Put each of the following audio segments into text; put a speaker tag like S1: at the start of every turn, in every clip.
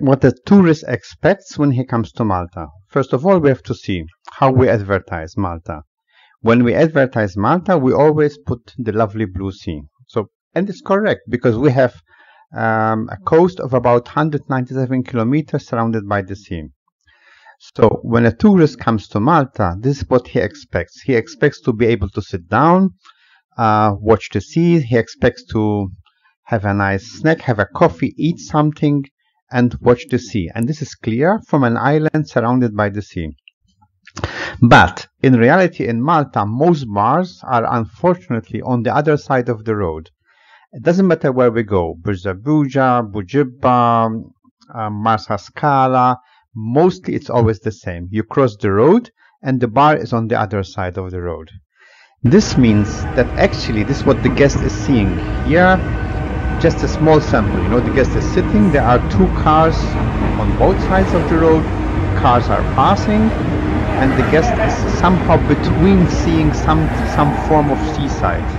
S1: what the tourist expects when he comes to Malta. First of all, we have to see how we advertise Malta. When we advertise Malta, we always put the lovely blue sea. So, and it's correct because we have um, a coast of about 197 kilometers surrounded by the sea. So when a tourist comes to Malta, this is what he expects. He expects to be able to sit down, uh, watch the sea. He expects to have a nice snack, have a coffee, eat something, and watch the sea. And this is clear from an island surrounded by the sea. But in reality, in Malta, most bars are unfortunately on the other side of the road. It doesn't matter where we go, Birżebbuġa, Buġibba, uh, Marsa Scala, mostly it's always the same. You cross the road and the bar is on the other side of the road. This means that actually this is what the guest is seeing. Here, just a small sample. You know, the guest is sitting, there are two cars on both sides of the road, cars are passing, and the guest is somehow between seeing some, some form of seaside.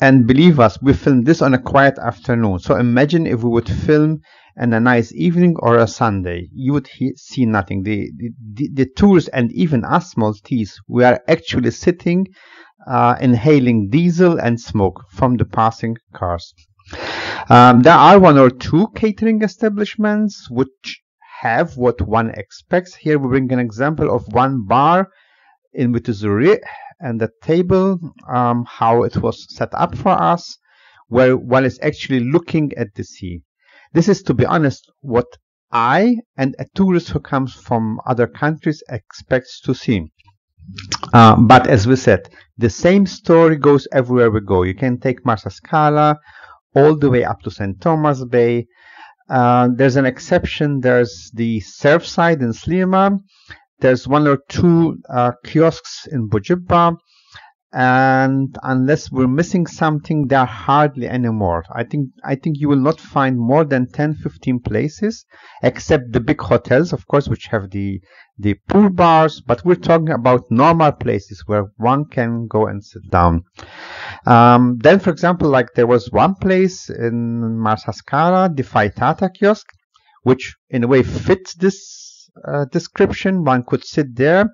S1: And believe us, we filmed this on a quiet afternoon. So imagine if we would film on a nice evening or a Sunday. You would see nothing. The, the, the tours and even us Maltese, we are actually sitting uh, inhaling diesel and smoke from the passing cars. Um, there are one or two catering establishments which have what one expects. Here we bring an example of one bar in Vituzuri and the table, um, how it was set up for us, where one is actually looking at the sea. This is, to be honest, what I and a tourist who comes from other countries expects to see. Uh, but as we said, the same story goes everywhere we go. You can take Marsa Scala all the way up to St. Thomas Bay. Uh, there's an exception. There's the Surfside in Sliema. There's one or two uh, kiosks in Buġibba and unless we're missing something there are hardly any more. I think i think you will not find more than 10 15 places except the big hotels of course which have the the pool bars but we're talking about normal places where one can go and sit down. Um, then for example like there was one place in Marsa Scala the Faitata kiosk which in a way fits this uh, description. One could sit there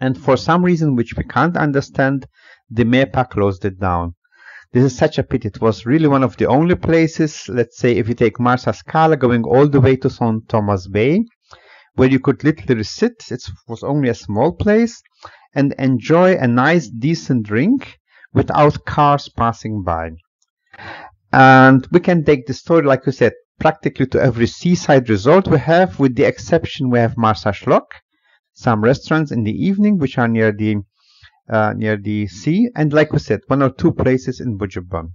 S1: and for some reason which we can't understand, the MEPA closed it down. This is such a pity. It was really one of the only places, let's say if you take Marsa Scala going all the way to St. Thomas Bay, where you could literally sit, it was only a small place, and enjoy a nice decent drink without cars passing by. And we can take the story, like you said, practically to every seaside resort we have, with the exception we have Marsaxlokk, some restaurants in the evening which are near the uh, near the sea and like we said one or two places in Buġibba.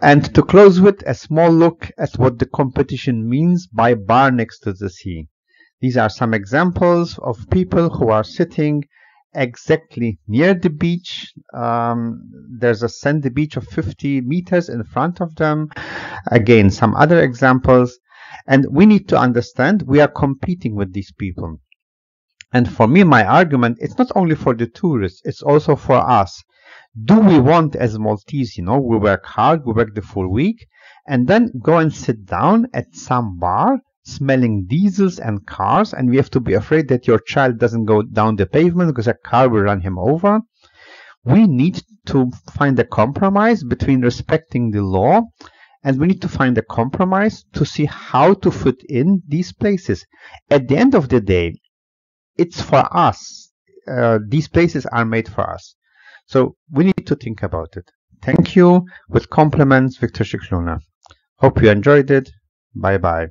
S1: And to close with a small look at what the competition means by bar next to the sea. These are some examples of people who are sitting exactly near the beach. Um, there's a sandy beach of 50 meters in front of them. Again, some other examples. And we need to understand we are competing with these people. And for me, my argument, it's not only for the tourists, it's also for us. Do we want as Maltese, you know, we work hard, we work the full week, and then go and sit down at some bar smelling diesels and cars, and we have to be afraid that your child doesn't go down the pavement because a car will run him over? We need to find a compromise between respecting the law and we need to find a compromise to see how to fit in these places. At the end of the day, it's for us. Uh, these places are made for us. So we need to think about it. Thank you. With compliments, Victor Scicluna. Hope you enjoyed it. Bye bye.